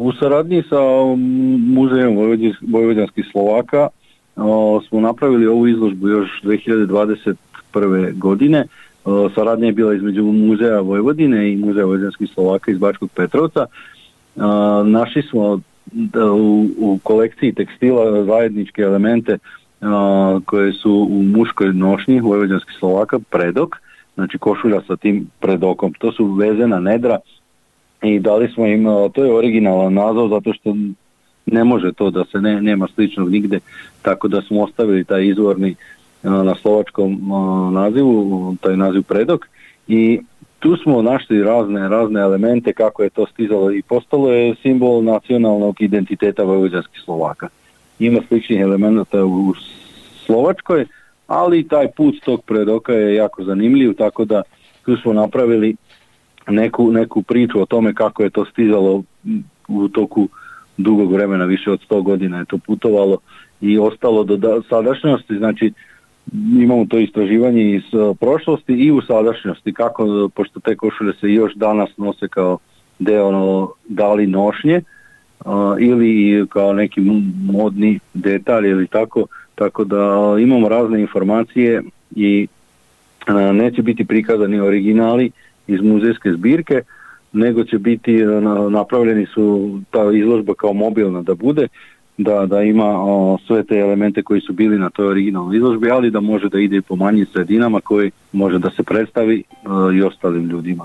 U saradnji sa Muzejem Vojvođanskih Slovaka smo napravili ovu izložbu još 2021. godine. Saradnja je bila između Muzeja Vojvodine i Muzeja Vojvođanskih Slovaka iz Bačkog Petrovca. Našli smo u, u kolekciji tekstila zajedničke elemente koje su u muškoj nošnji Vojvođanskih Slovaka predok, znači košulja sa tim predokom. To su vezena nedra i dali smo im, to je originalan naziv zato što ne može to da se ne, nema sličnog nigde, tako da smo ostavili taj izvorni na slovačkom nazivu, taj naziv predok i tu smo našli razne, razne elemente kako je to stizalo i postalo je simbol nacionalnog identiteta vojvođanskih Slovaka. Ima sličnih elemenata u Slovačkoj, ali taj put tog predoka je jako zanimljiv, tako da tu smo napravili neku, neku priču o tome kako je to stizalo u toku dugog vremena, više od 100 godina je to putovalo i ostalo do sadašnjosti, znači imamo to istraživanje iz e, prošlosti i u sadašnjosti, kako, pošto te košulje se još danas nose kao deo ono, dali nošnje ili kao neki modni detalj ili tako, tako da imamo razne informacije i neće biti prikazani originali iz muzejske zbirke, nego će biti napravljeni su ta izložba kao mobilna da bude, da, da ima sve te elemente koji su bili na toj originalnoj izložbi, ali da može da ide i po manjim sredinama koji može da se predstavi i ostalim ljudima.